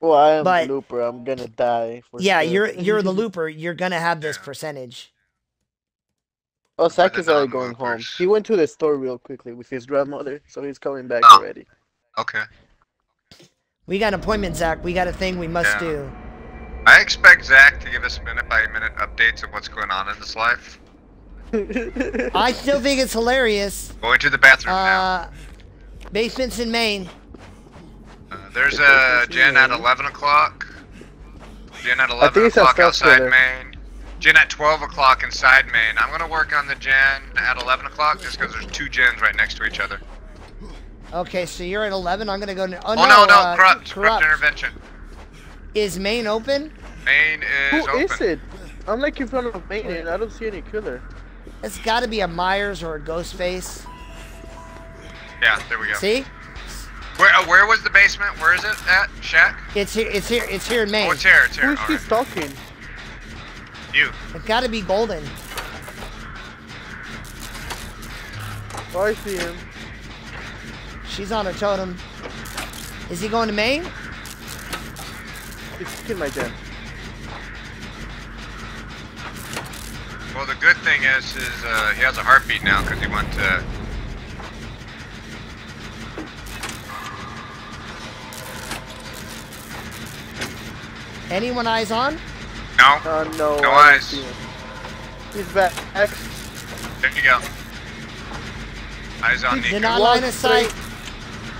Well, I am But- the looper. I'm gonna die. For Yeah, sure. you're you're the looper. You're gonna have this percentage. Oh, Zach the is already going home. He went to the store real quickly with his grandmother, so he's coming back Oh. already. Okay. We got an appointment, Zach. We got a thing we must Yeah. do. I expect Zach to give us minute by minute updates of what's going on in his life. I still think it's hilarious. Going to the bathroom now. Uh, basements in main. There's a that's gen at 11 o'clock. gen at 11 o'clock outside killer. main. gen at 12 o'clock inside main. I'm gonna work on the gen at 11 o'clock just because there's two gens right next to each other. Okay, so you're at 11. I'm gonna go. To, oh, Oh, no, no, uh, corrupt, corrupt intervention. Is main open? main is Who open. is it? I'm like in front of main and I don't see any killer. It's got to be a Myers or a Ghostface. Yeah, there we go. See, Where, uh, where was the basement? Where is it at? Shack? it's here. It's here. It's here in main. Oh, it's here, it's here. Who is he Alright. stalking? You. It's got to be Golden. Oh, I see him. She's on her totem. Is he going to main? He's kicking my gen. Well, the good thing is, is uh, he has a heartbeat now because he went to. Anyone eyes on? No. Uh, no. No I eyes. see him. He's back. X. There you go. Eyes on Did Nico. not line of sight.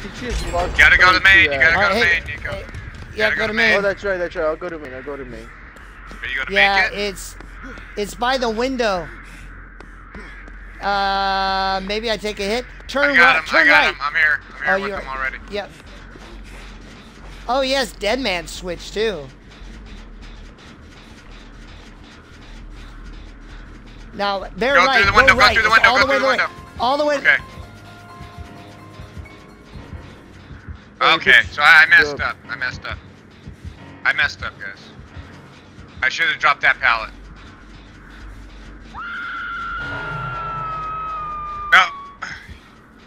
He just walked You gotta go to straight main. You gotta go to Alright, main, hey, Nico. hey, Yeah, go to main. Oh, that's right. That's right. I'll go to main. I'll go to main. Are you gonna Yeah, make it? it's it's by the window. Uh, maybe I take a hit. Turn I got right. him. Turn I got right. him. I'm here. I'm here Oh, with you're- him already. Yep. Oh yes, Dead Man switch too. Now, bear Go right. through the window, Go go right. through the window, all go the way through the to right. window. All the way. Okay. Okay, so I I messed job. up. I messed up. I messed up, guys. I should have dropped that pallet. No.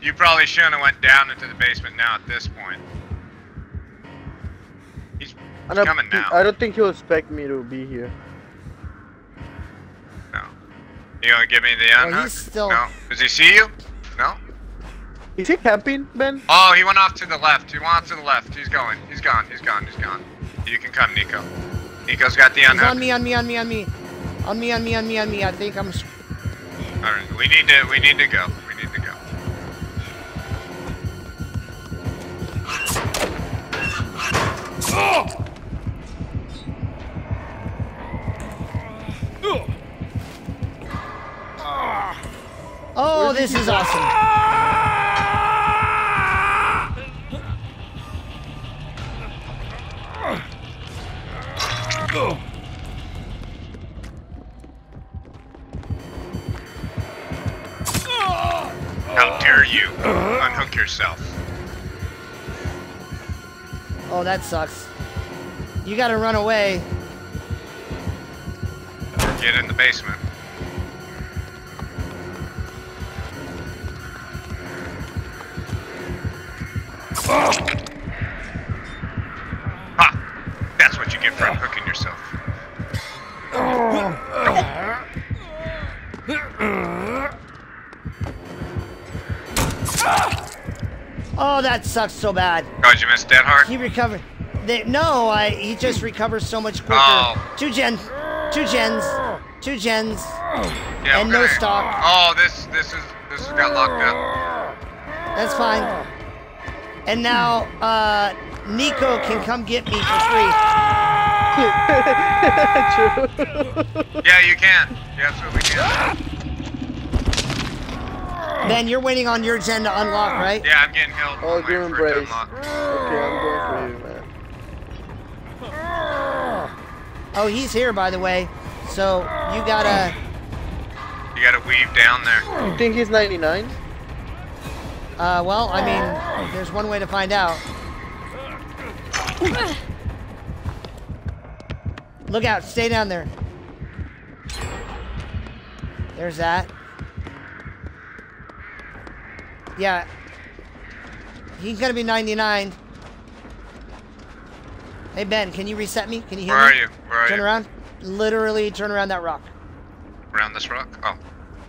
You probably shouldn't have went down into the basement now at this point. He's I don't, coming now. I don't think he'll expect me to be here. No. You gonna give me the Well, unhook? he's still- No. Does he see you? No. Is he camping, Ben? Oh, he went off to the left. He went off to the left. He's going. He's gone. He's gone. He's gone. You can come, Nico. Nico's got the He's on me, on me, on me, on me. On me, on me, on me, on me. I think I'm. All right. We need to. We need to go. We need to go. This is awesome. How dare you unhook yourself? Oh, that sucks. You gotta run away. Get in the basement. Ha! That's what you get for hooking yourself. Oh, that sucks so bad. Oh, did you miss Dead Hard? He recovered. They, no, I. He just hmm. recovers so much quicker. Oh. Two gen, two gens, two gens. Yeah, and no stock. Oh, this this is this has got locked up. That's fine. And now, uh, Nico can come get me for free. True. Yeah, you can. You absolutely can. Ben, you're waiting on your gen to unlock, right? Yeah, I'm getting healed. Oh, I'm waiting give for it to embrace. Okay, I'm going for you, man. Oh, he's here, by the way. So you gotta. You gotta weave down there. You think he's 99? Uh, well, I mean, there's one way to find out. Look out! Stay down there. There's that. Yeah. He's gonna be 99. Hey Ben, can you reset me? Can you hear Where are me? you? Where are Turn you? around. Literally turn around that rock. Around this rock? Oh.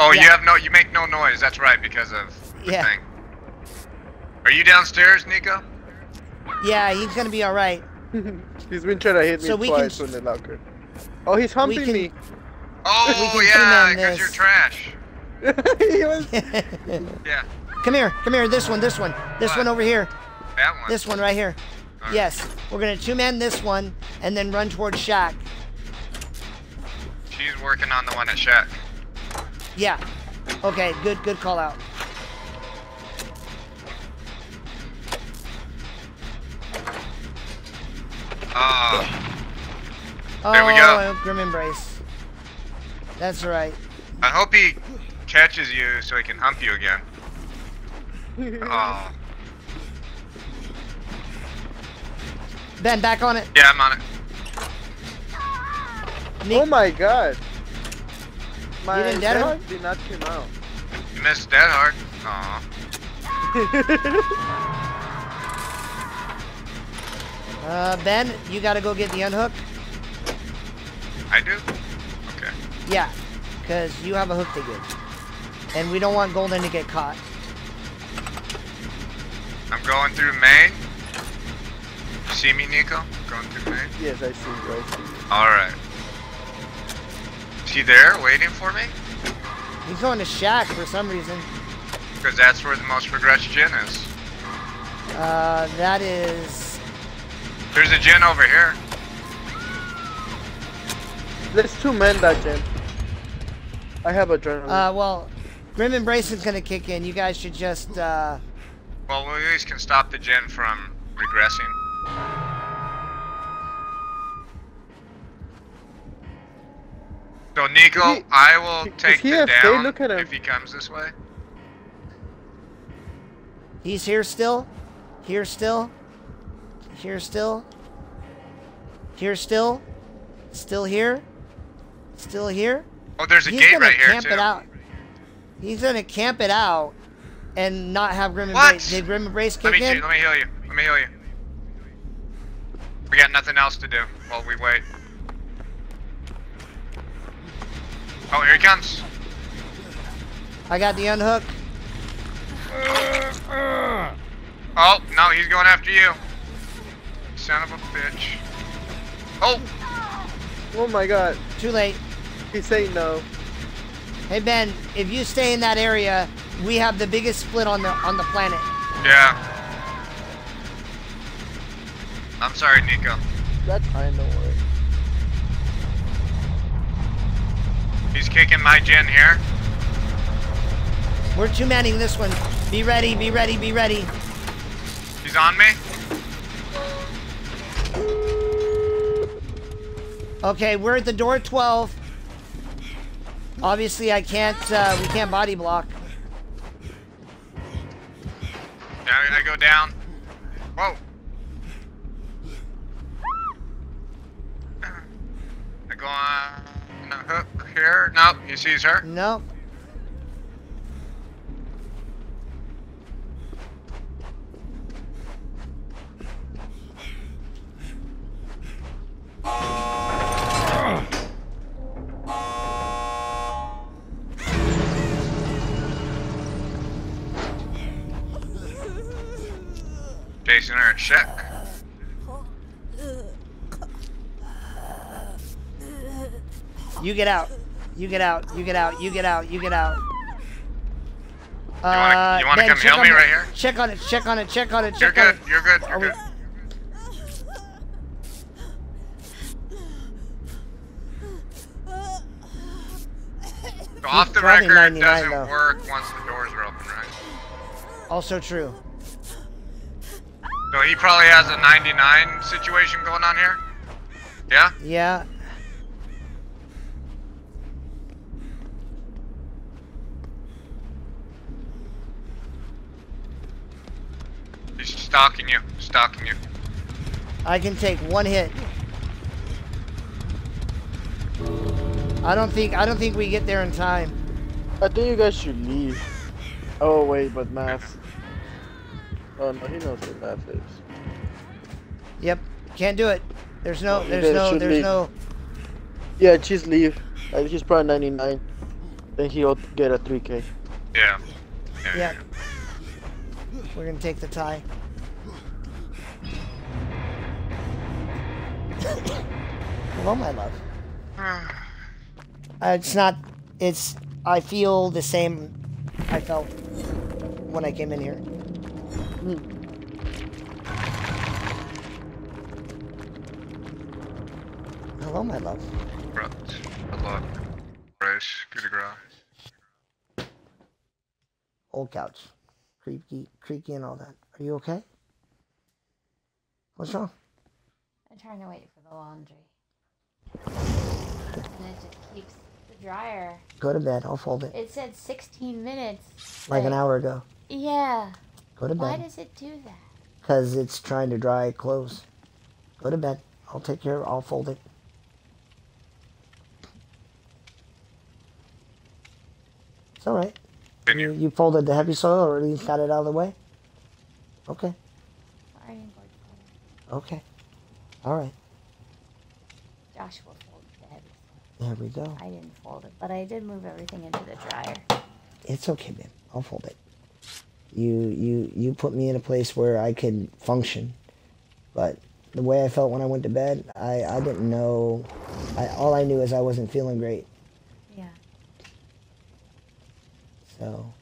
Oh, you have no. You make no noise. That's right because of the Yeah. thing. Are you downstairs, Nico? Yeah, he's gonna be all right. He's been trying to hit me So we can twice sh- the locker. Oh, he's humping can- me. Oh yeah, because you're this. trash. he was. Yeah, come here, come here. This one, this one, this What? one over here. that one. This one right here. Alright. Yes, we're gonna two-man this one and then run towards Shack. She's working on the one at Shack. Yeah. Okay, good, good call out. Oh, Oh, There we go. Oh, grim Embrace. That's right. I hope he catches you so he can hump you again. Oh, Ben, back on it. yeah, I'm on it. Nick, Oh my god. My didn't dead him? dog did not come out. You missed that hard. Aw. uh, Ben, you gotta go get the unhook. I do? Okay. Yeah, because you have a hook to give. And we don't want Golden to get caught. I'm going through main. You see me, Nico? Going through main? yes, I see you. I see you. Alright. Is he there waiting for me? He's going to Shack for some reason. Because that's where the most progressed gen is. Uh, that is... There's a gen over here. Let's two men that gen. I have adrenaline. Uh, well, Grim Embrace is gonna kick in. You guys should just, uh... Well, we at least can stop the gen from regressing. So Nico, he- I will take he the FK? down Look at him. if he comes this way. He's here still. Here still. Here still. Here still. Still here. Still here. Oh, there's a He's gate here camp too. it out. He's gonna camp it out and not have Grim What? Embrace. Did Grim Embrace Let me in? let me heal you. Let me heal you. We got nothing else to do while we wait. Oh, here he comes. I got the unhook. Oh, no, he's going after you. Son of a bitch. Oh, oh my god. Too late. He's saying no. Hey Ben, if you stay in that area, we have the biggest split on the on the planet. yeah. I'm sorry, Nico. That's fine, don't worry. He's kicking my gen here. We're two manning this one. Be ready, be ready, be ready. He's on me. Okay, we're at the door 12. Obviously, I can't. Uh, we can't body block. Now I go down. Whoa. I go on a hook here. Nope, he sees her. Nope. Chasing her at Shack. You get out. You get out. You get out. You get out. You get out. Uh, you wanna Ben, come check heal me right here? Check on it. Check on it. Check on it. You're Check on good. it. You're good. You're good. So off the record 99 doesn't though. work once the doors are open, right? Also true. So he probably has a 99 situation going on here. Yeah? Yeah. He's stalking you. Stalking you. I can take one hit. I don't think I don't think we get there in time. I think you guys should leave. Oh wait, but math. Oh no, he knows what math is. Yep. Can't do it. There's no. You There's no. There's leave. no. Yeah, just leave. Uh, he's probably 99. Then he'll get a 3k. Yeah. Yeah. Yep. We're gonna take the tie. Hello, my love. yeah. Uh, it's not. It's. I feel the same. I felt when I came in here. Hello, my love. Right. Good luck. Race. Good to go. Old couch, creaky, creaky, and all that. Are you okay? What's wrong? I'm trying to wait for the laundry. And it just keeps the dryer. Go to bed. I'll fold it. It said 16 minutes. Like an hour ago. Yeah. Go to Why bed. does it do that? Because it's trying to dry clothes. Go to bed. I'll take care of I'll fold it. It's alright. Can You, you? you folded the heavy soil or at least got it out of the way? Okay. I didn't go to bed. Okay. Alright. Joshua folded the heavy stuff. There we go. I didn't fold it, but I did move everything into the dryer. It's okay, babe. I'll fold it. You you you put me in a place where I could function. But the way I felt when I went to bed, I, I didn't know I all I knew is I wasn't feeling great. Yeah. So